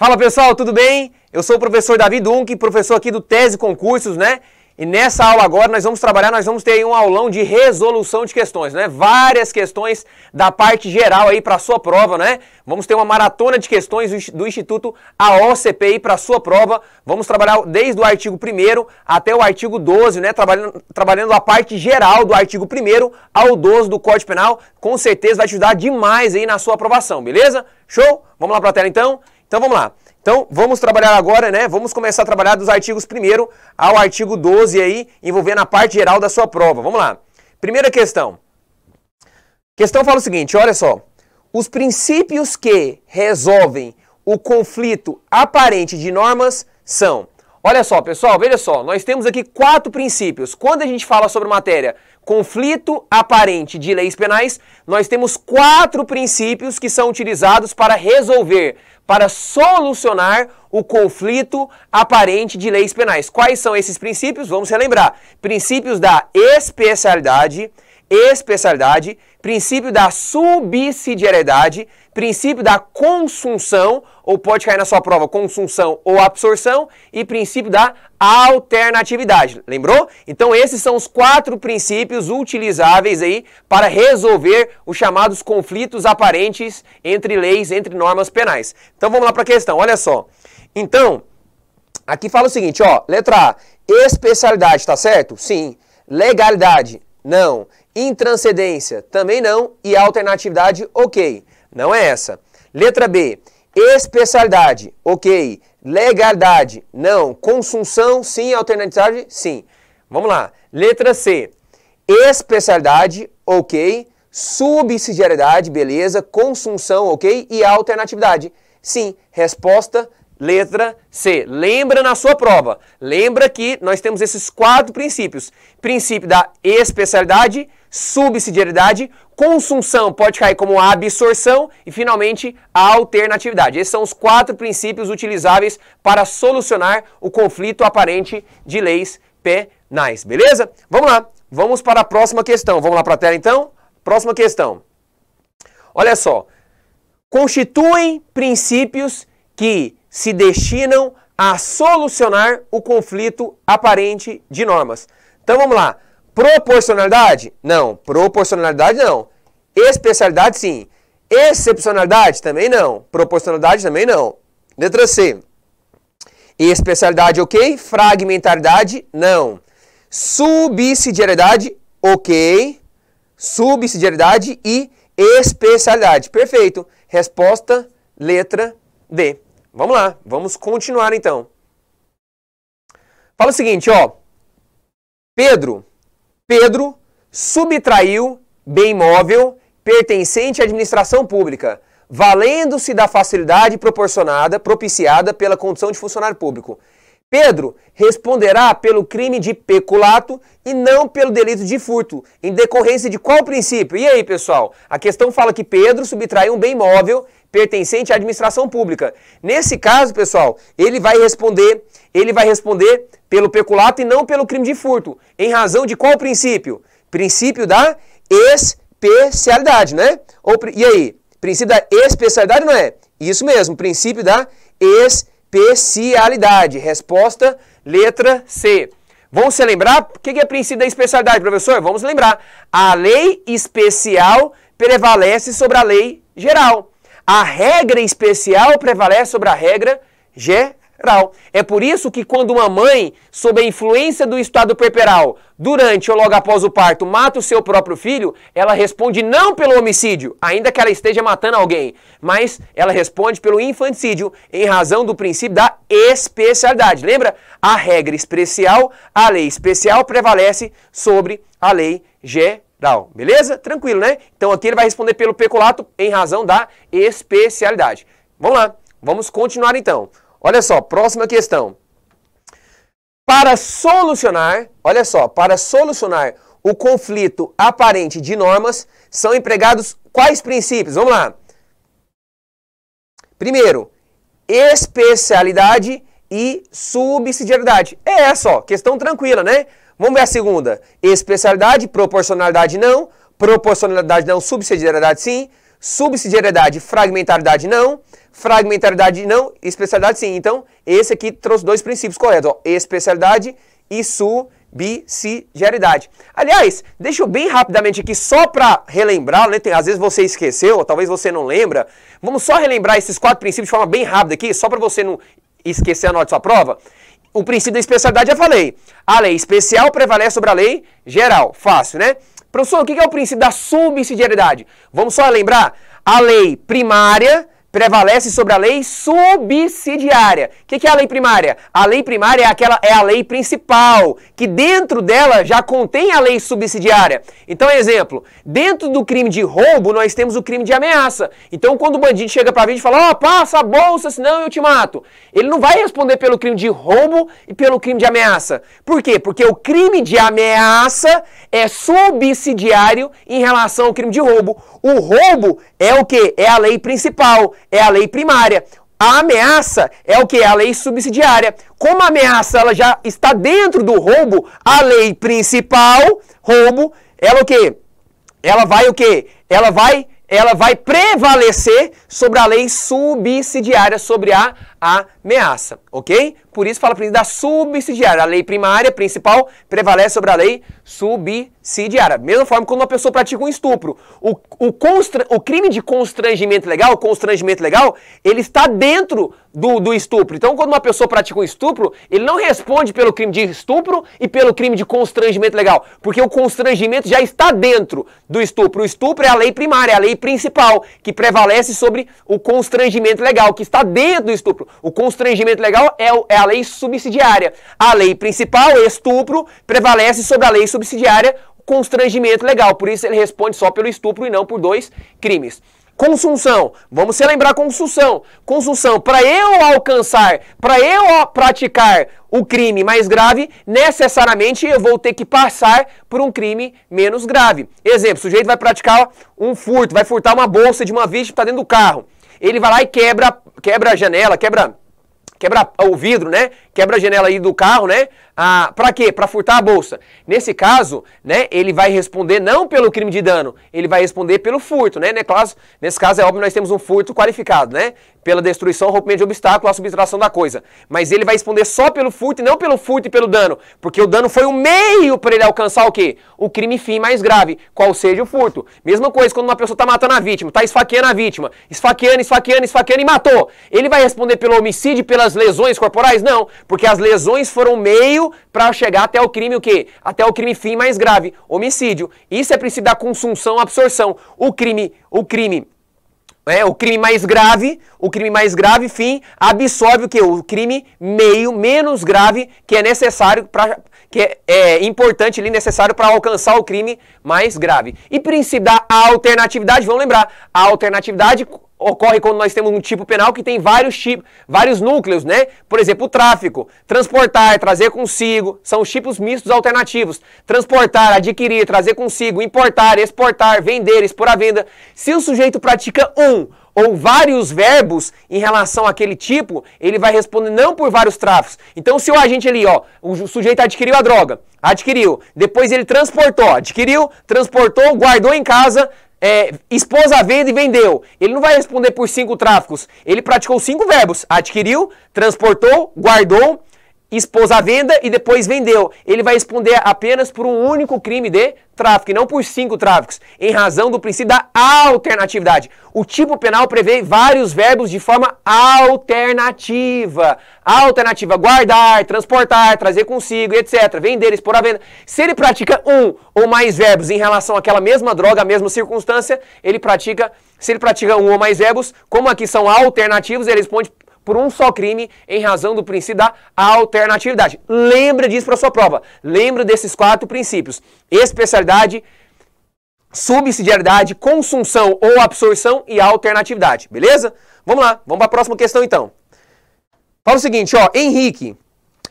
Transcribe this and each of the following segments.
Fala pessoal, tudo bem? Eu sou o professor Davi Dunk, professor aqui do Tese Concursos, né? E nessa aula agora nós vamos trabalhar, nós vamos ter um aulão de resolução de questões, né? Várias questões da parte geral aí para sua prova, né? Vamos ter uma maratona de questões do Instituto AOCP para sua prova. Vamos trabalhar desde o artigo 1 até o artigo 12, né? Trabalhando, trabalhando a parte geral do artigo 1 ao 12 do Código Penal. Com certeza vai ajudar demais aí na sua aprovação, beleza? Show? Vamos lá para a tela então? Então vamos lá. Então vamos trabalhar agora, né? Vamos começar a trabalhar dos artigos 1 ao artigo 12 aí, envolvendo a parte geral da sua prova. Vamos lá. Primeira questão. Questão fala o seguinte, olha só. Os princípios que resolvem o conflito aparente de normas são. Olha só, pessoal, veja só, nós temos aqui quatro princípios. Quando a gente fala sobre matéria conflito aparente de leis penais, nós temos quatro princípios que são utilizados para resolver, para solucionar o conflito aparente de leis penais. Quais são esses princípios? Vamos relembrar. Princípios da especialidade, especialidade, princípio da subsidiariedade, princípio da consunção, ou pode cair na sua prova consunção ou absorção, e princípio da alternatividade. Lembrou? Então esses são os quatro princípios utilizáveis aí para resolver os chamados conflitos aparentes entre leis, entre normas penais. Então vamos lá para a questão, olha só. Então, aqui fala o seguinte, ó, letra A, especialidade, tá certo? Sim. Legalidade, não. Intranscendência, também não. E alternatividade, ok. Não é essa. Letra B. Especialidade, ok. Legalidade, não. Consunção, sim. Alternatividade, sim. Vamos lá. Letra C. Especialidade, ok. Subsidiariedade, beleza. Consunção, ok. E alternatividade, sim. Resposta, letra C. Lembra na sua prova. Lembra que nós temos esses quatro princípios. Princípio da especialidade, subsidiariedade, consunção pode cair como absorção e, finalmente, a alternatividade. Esses são os quatro princípios utilizáveis para solucionar o conflito aparente de leis penais. Beleza? Vamos lá. Vamos para a próxima questão. Vamos lá para a tela, então? Próxima questão. Olha só. Constituem princípios que se destinam a solucionar o conflito aparente de normas. Então vamos lá. Proporcionalidade? Não. Proporcionalidade não. Especialidade sim. Excepcionalidade também não. Proporcionalidade também não. Letra C. Especialidade ok. Fragmentaridade não. Subsidiariedade ok. Subsidiariedade e especialidade. Perfeito. Resposta letra D. Vamos lá, vamos continuar então. Fala o seguinte, ó. Pedro Pedro subtraiu bem móvel pertencente à administração pública, valendo-se da facilidade proporcionada, propiciada pela condição de funcionário público. Pedro responderá pelo crime de peculato e não pelo delito de furto, em decorrência de qual princípio? E aí, pessoal? A questão fala que Pedro subtraiu um bem móvel pertencente à administração pública. Nesse caso, pessoal, ele vai responder, ele vai responder pelo peculato e não pelo crime de furto. Em razão de qual princípio? Princípio da especialidade, né? Ou, e aí? Princípio da especialidade não é? Isso mesmo, princípio da especialidade. Resposta, letra C. Vamos se lembrar? O que é princípio da especialidade, professor? Vamos lembrar. A lei especial prevalece sobre a lei geral a regra especial prevalece sobre a regra geral. É por isso que quando uma mãe, sob a influência do estado perperal, durante ou logo após o parto, mata o seu próprio filho, ela responde não pelo homicídio, ainda que ela esteja matando alguém, mas ela responde pelo infanticídio, em razão do princípio da especialidade. Lembra? A regra especial, a lei especial prevalece sobre a lei geral beleza? Tranquilo, né? Então aqui ele vai responder pelo peculato em razão da especialidade. Vamos lá, vamos continuar então. Olha só, próxima questão. Para solucionar, olha só, para solucionar o conflito aparente de normas, são empregados quais princípios? Vamos lá. Primeiro, especialidade e subsidiariedade. É essa, ó, questão tranquila, né? Vamos ver a segunda. Especialidade, proporcionalidade não. Proporcionalidade não, subsidiariedade sim. Subsidiariedade, fragmentariedade não, fragmentariedade não, especialidade sim. Então, esse aqui trouxe dois princípios corretos, ó, especialidade e subsidiariedade. Aliás, deixa eu bem rapidamente aqui só para relembrar, né? Tem, às vezes você esqueceu, talvez você não lembra. Vamos só relembrar esses quatro princípios de forma bem rápida aqui, só para você não esquecer a nota de sua prova. O princípio da especialidade já falei. A lei especial prevalece sobre a lei geral. Fácil, né? Professor, o que é o princípio da subsidiariedade? Vamos só lembrar? A lei primária prevalece sobre a lei subsidiária. O que, que, é a lei primária? A lei primária é, aquela, é a lei principal, que dentro dela já contém a lei subsidiária. Então, exemplo, dentro do crime de roubo, nós temos o crime de ameaça. Então, quando o bandido chega para gente e fala, ó, oh, passa a bolsa, senão eu te mato. Ele não vai responder pelo crime de roubo e pelo crime de ameaça. Por quê? Porque o crime de ameaça é subsidiário em relação ao crime de roubo. O roubo é o que? É a lei principal, é a lei primária. A ameaça é o que? É a lei subsidiária. Como a ameaça ela já está dentro do roubo, a lei principal, roubo, ela o que? Ela vai o que? Ela vai ela vai prevalecer sobre a lei subsidiária, sobre a ameaça, ok? Por isso fala da subsidiária. A lei primária, principal, prevalece sobre a lei subsidiária. Mesma forma quando uma pessoa pratica um estupro. O, o, o crime de constrangimento legal, constrangimento legal, ele está dentro do, do estupro. Então, quando uma pessoa pratica um estupro, ele não responde pelo crime de estupro e pelo crime de constrangimento legal, porque o constrangimento já está dentro do estupro. O estupro é a lei primária, é a lei principal, que prevalece sobre o constrangimento legal, que está dentro do estupro. O constrangimento legal é, é a lei subsidiária. A lei principal, estupro, prevalece sobre a lei subsidiária, constrangimento legal. Por isso ele responde só pelo estupro e não por dois crimes. Consunção, vamos se lembrar consunção. Consunção, para eu alcançar, para eu praticar o crime mais grave, necessariamente eu vou ter que passar por um crime menos grave. Exemplo, o sujeito vai praticar um furto, vai furtar uma bolsa de uma vítima que está dentro do carro. Ele vai lá e quebra, quebra a janela, quebra quebra o vidro, né? Quebra a janela aí do carro, né? Ah, para quê? Para furtar a bolsa. Nesse caso, né, ele vai responder não pelo crime de dano, ele vai responder pelo furto, né? Nesse caso, é óbvio, nós temos um furto qualificado, né? Pela destruição, rompimento de obstáculo, a subtração da coisa. Mas ele vai responder só pelo furto e não pelo furto e pelo dano, porque o dano foi o meio para ele alcançar o quê? O crime fim mais grave, qual seja o furto. Mesma coisa quando uma pessoa está matando a vítima, está esfaqueando a vítima, esfaqueando, esfaqueando, esfaqueando e matou. Ele vai responder pelo homicídio e pelas lesões corporais? Não, porque as lesões foram meio para chegar até o crime o quê? Até o crime fim mais grave, homicídio. Isso é princípio da consunção absorção. O crime, o crime é, o crime mais grave, o crime mais grave, fim, absorve o que? O crime meio, menos grave, que é necessário para que é, é, importante ali, necessário para alcançar o crime mais grave. E princípio da alternatividade, vamos lembrar, a alternatividade ocorre quando nós temos um tipo penal que tem vários tipos, vários núcleos, né? Por exemplo, o tráfico, transportar, trazer consigo, são os tipos mistos alternativos. Transportar, adquirir, trazer consigo, importar, exportar, vender, expor à venda. Se o sujeito pratica um ou vários verbos em relação àquele tipo, ele vai responder não por vários tráficos. Então, se o agente ali, ó, o sujeito adquiriu a droga, adquiriu, depois ele transportou, adquiriu, transportou, guardou em casa, é, expôs venda e vendeu. Ele não vai responder por cinco tráficos. Ele praticou cinco verbos: adquiriu, transportou, guardou, expôs a venda e depois vendeu. Ele vai responder apenas por um único crime de tráfico e não por cinco tráficos, em razão do princípio da alternatividade. O tipo penal prevê vários verbos de forma alternativa. Alternativa, guardar, transportar, trazer consigo, etc. Vender, expor a venda. Se ele pratica um ou mais verbos em relação àquela mesma droga, a mesma circunstância, ele pratica, se ele pratica um ou mais verbos, como aqui são alternativos, ele responde por um só crime em razão do princípio da alternatividade. Lembra disso para sua prova. Lembra desses quatro princípios: especialidade, subsidiariedade, consunção ou absorção e alternatividade. Beleza? Vamos lá, vamos para a próxima questão então. Fala o seguinte, ó, Henrique.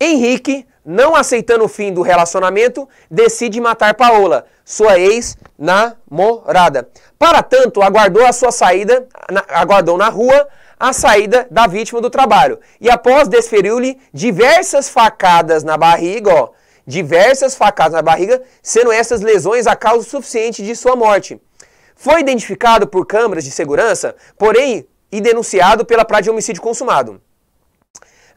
Henrique, não aceitando o fim do relacionamento, decide matar Paola, sua ex-namorada. Para tanto, aguardou a sua saída, aguardou na rua a saída da vítima do trabalho. E após desferiu-lhe diversas facadas na barriga, ó, diversas facadas na barriga, sendo essas lesões a causa suficiente de sua morte. foi identificado por câmeras de segurança, porém e denunciado pela prática de homicídio consumado.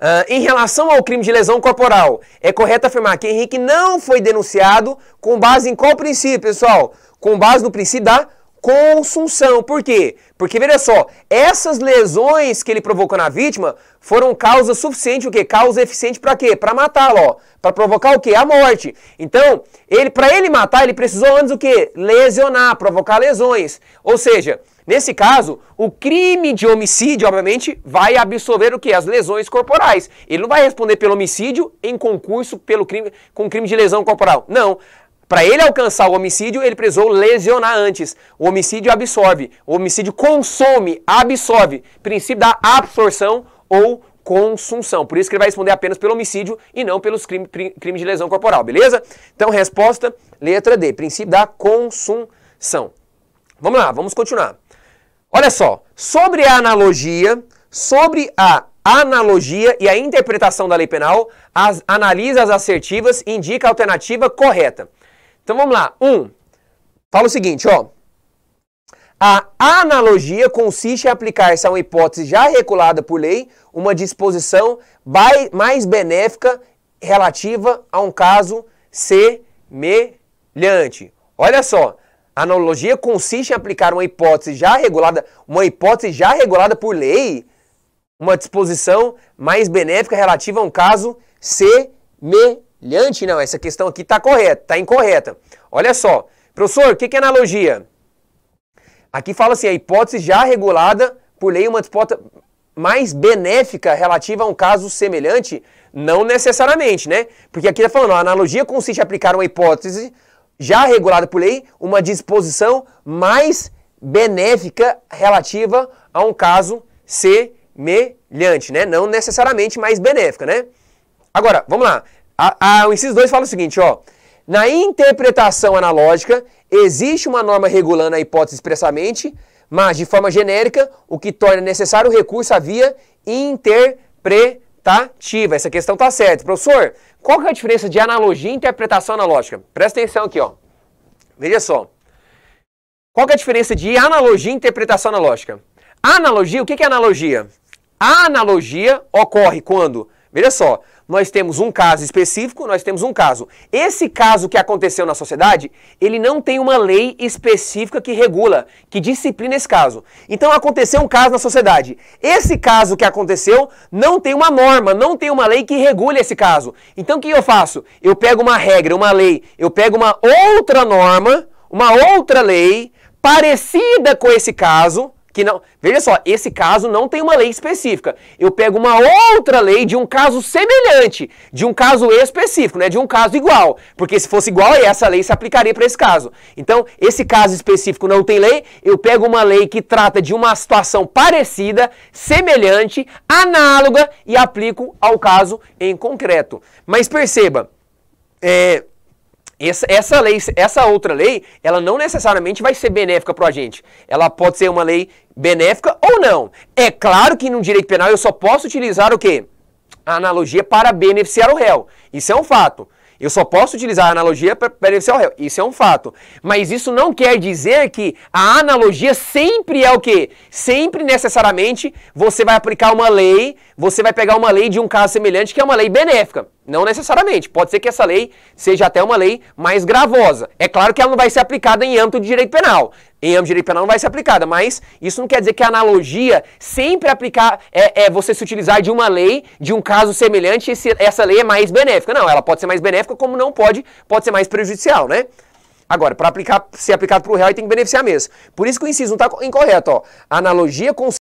Uh, em relação ao crime de lesão corporal, é correto afirmar que Henrique não foi denunciado com base em qual princípio, pessoal? Com base no princípio da consunção. Por quê? Porque, veja só, essas lesões que ele provocou na vítima foram causa suficiente, o quê? Causa eficiente para quê? Para matá-lo, ó. Para provocar o quê? A morte. Então, ele para ele matar, ele precisou antes o quê? Lesionar, provocar lesões. Ou seja, nesse caso, o crime de homicídio, obviamente, vai absorver o quê? As lesões corporais. Ele não vai responder pelo homicídio em concurso pelo crime com crime de lesão corporal. Não. Para ele alcançar o homicídio, ele precisou lesionar antes. O homicídio absorve, o homicídio consome, absorve. Princípio da absorção ou consunção. Por isso que ele vai responder apenas pelo homicídio e não pelos crimes crime de lesão corporal, beleza? Então, resposta, letra D, princípio da consunção. Vamos lá, vamos continuar. Olha só, sobre a analogia, sobre a analogia e a interpretação da lei penal, as, analisa as assertivas e indica a alternativa correta. Então vamos lá. Um, fala o seguinte, ó. A analogia consiste em aplicar-se a uma hipótese já regulada por lei uma disposição mais benéfica relativa a um caso semelhante. Olha só, analogia consiste em aplicar uma hipótese já regulada, uma hipótese já regulada por lei, uma disposição mais benéfica relativa a um caso semelhante Lhante, não, essa questão aqui está correta, está incorreta. Olha só, professor, o que, que é analogia? Aqui fala assim, a hipótese já regulada por lei, uma disputa mais benéfica relativa a um caso semelhante? Não necessariamente, né? Porque aqui está falando, a analogia consiste em aplicar uma hipótese já regulada por lei, uma disposição mais benéfica relativa a um caso semelhante, né? Não necessariamente mais benéfica, né? Agora, vamos lá. A, a, o inciso 2 fala o seguinte, ó. Na interpretação analógica, existe uma norma regulando a hipótese expressamente, mas de forma genérica, o que torna necessário o recurso à via interpretativa. Essa questão está certa. Professor, qual que é a diferença de analogia e interpretação analógica? Presta atenção aqui, ó. Veja só. Qual que é a diferença de analogia e interpretação analógica? analogia, o que é analogia? A analogia ocorre quando, veja só, nós temos um caso específico, nós temos um caso. Esse caso que aconteceu na sociedade, ele não tem uma lei específica que regula, que disciplina esse caso. Então aconteceu um caso na sociedade. Esse caso que aconteceu não tem uma norma, não tem uma lei que regule esse caso. Então o que eu faço? Eu pego uma regra, uma lei, eu pego uma outra norma, uma outra lei parecida com esse caso, que não. Veja só, esse caso não tem uma lei específica. Eu pego uma outra lei de um caso semelhante, de um caso específico, né, de um caso igual, porque se fosse igual, essa lei se aplicaria para esse caso. Então, esse caso específico não tem lei, eu pego uma lei que trata de uma situação parecida, semelhante, análoga e aplico ao caso em concreto. Mas perceba, é, essa, essa lei, essa outra lei, ela não necessariamente vai ser benéfica para a gente. Ela pode ser uma lei benéfica ou não. É claro que no direito penal eu só posso utilizar o quê? A analogia para beneficiar o réu. Isso é um fato. Eu só posso utilizar a analogia para beneficiar o réu. Isso é um fato. Mas isso não quer dizer que a analogia sempre é o quê? Sempre necessariamente você vai aplicar uma lei, você vai pegar uma lei de um caso semelhante que é uma lei benéfica. Não necessariamente. Pode ser que essa lei seja até uma lei mais gravosa. É claro que ela não vai ser aplicada em âmbito de direito penal. Em âmbito de direito penal não vai ser aplicada, mas isso não quer dizer que a analogia sempre aplicar é, é você se utilizar de uma lei, de um caso semelhante, e essa lei é mais benéfica. Não, ela pode ser mais benéfica, como não pode, pode ser mais prejudicial, né? Agora, para aplicar, ser aplicado para o real, tem que beneficiar mesmo. Por isso que o inciso não está incorreto. Ó. Analogia com